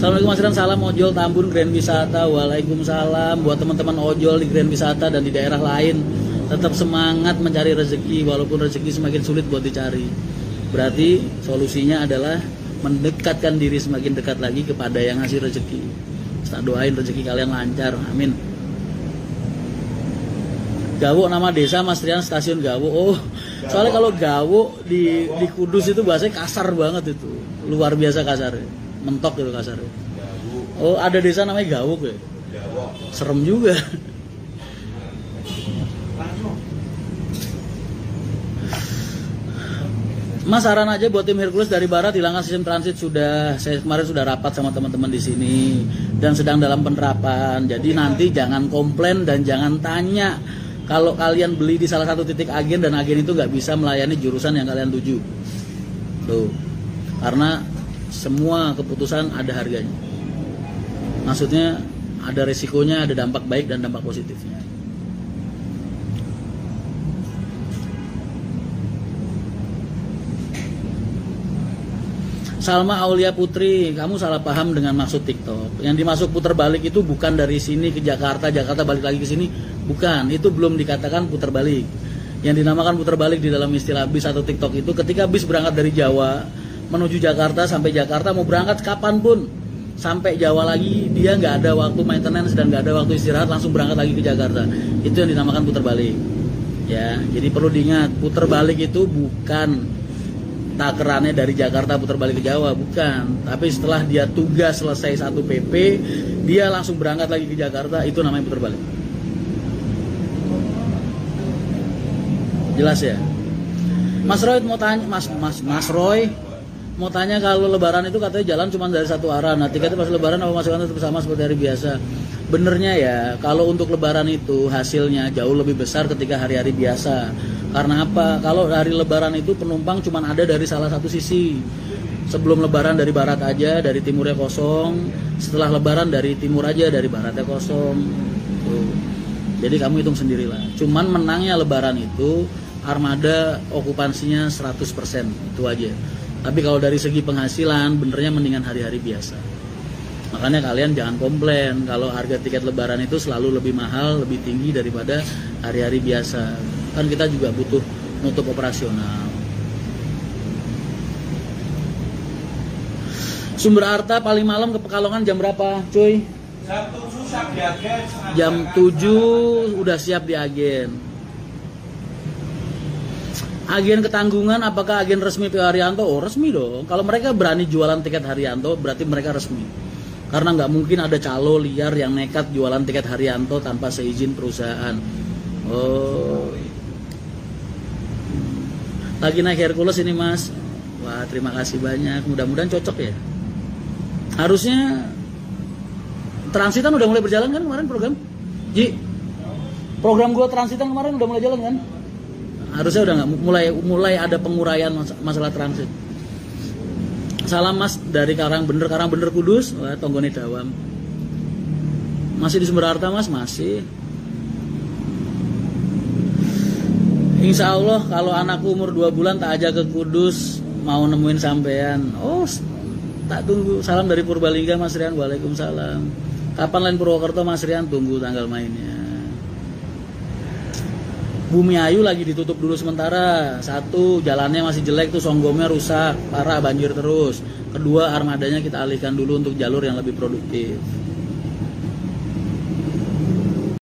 Assalamualaikum Mas Ran, salam ojol Tambun Grand Wisata. Waalaikumsalam buat teman-teman ojol di Grand Wisata dan di daerah lain. Tetap semangat mencari rezeki walaupun rezeki semakin sulit buat dicari. Berarti solusinya adalah mendekatkan diri semakin dekat lagi kepada yang ngasih rezeki. Tak doain rezeki kalian lancar. Amin. Gawo nama desa Mas Trian stasiun Gawo. Oh, soalnya kalau Gawo di di Kudus itu bahasanya kasar banget itu. Luar biasa kasar. Mentok itu kasar. Oh, ada desa namanya Gawo ya. Serem juga. Mas saran aja buat tim Hercules dari barat hilangkan sistem transit sudah saya kemarin sudah rapat sama teman-teman di sini dan sedang dalam penerapan. Jadi nanti jangan komplain dan jangan tanya kalau kalian beli di salah satu titik agen dan agen itu nggak bisa melayani jurusan yang kalian tuju. Tuh. Karena semua keputusan ada harganya. Maksudnya ada resikonya, ada dampak baik dan dampak positifnya. Salma Aulia Putri, kamu salah paham dengan maksud TikTok. Yang dimasuk putar balik itu bukan dari sini ke Jakarta, Jakarta balik lagi ke sini, bukan. Itu belum dikatakan putar balik. Yang dinamakan putar balik di dalam istilah bis atau TikTok itu ketika bis berangkat dari Jawa menuju Jakarta sampai Jakarta mau berangkat kapan pun sampai Jawa lagi dia nggak ada waktu maintenance dan nggak ada waktu istirahat langsung berangkat lagi ke Jakarta. Itu yang dinamakan putar balik. Ya, jadi perlu diingat putar balik itu bukan takerannya dari Jakarta putar balik ke Jawa bukan. Tapi setelah dia tugas selesai satu PP dia langsung berangkat lagi ke Jakarta itu namanya putar balik. Jelas ya? Mas Roy mau tanya Mas Mas Mas Roy mau tanya kalau Lebaran itu katanya jalan cuma dari satu arah nah tiketnya pas Lebaran apa masukkan tetap sama seperti hari biasa benernya ya kalau untuk Lebaran itu hasilnya jauh lebih besar ketika hari-hari biasa karena apa? Kalau hari Lebaran itu penumpang cuma ada dari salah satu sisi. Sebelum Lebaran dari barat aja, dari timurnya kosong. Setelah Lebaran dari timur aja, dari baratnya kosong. Tuh. Jadi kamu hitung sendirilah. Cuman menangnya Lebaran itu armada okupansinya 100% itu aja. Tapi kalau dari segi penghasilan, benernya mendingan hari-hari biasa. Makanya kalian jangan komplain kalau harga tiket lebaran itu selalu lebih mahal, lebih tinggi daripada hari-hari biasa kan kita juga butuh nutup operasional sumber harta paling malam ke Pekalongan jam berapa cuy? jam 7 udah siap di agen agen ketanggungan apakah agen resmi PO Haryanto? Oh resmi dong. Kalau mereka berani jualan tiket Haryanto berarti mereka resmi. Karena nggak mungkin ada calo liar yang nekat jualan tiket Haryanto tanpa seizin perusahaan. Oh lagi naik Hercules ini mas wah terima kasih banyak mudah-mudahan cocok ya harusnya transitan udah mulai berjalan kan kemarin program Ji program gua transitan kemarin udah mulai jalan kan harusnya udah nggak mulai mulai ada penguraian masalah transit salam mas dari Karang Bener Karang Bener Kudus wah Tonggone Dawam masih di Sumber Harta mas masih Insya Allah kalau anakku umur 2 bulan tak ajak ke Kudus mau nemuin sampean. Oh, tak tunggu. Salam dari Purbalingga Mas Rian. Waalaikumsalam. Kapan lain Purwokerto Mas Rian? Tunggu tanggal mainnya. Bumi Ayu lagi ditutup dulu sementara. Satu, jalannya masih jelek tuh songgomnya rusak, parah banjir terus. Kedua, armadanya kita alihkan dulu untuk jalur yang lebih produktif.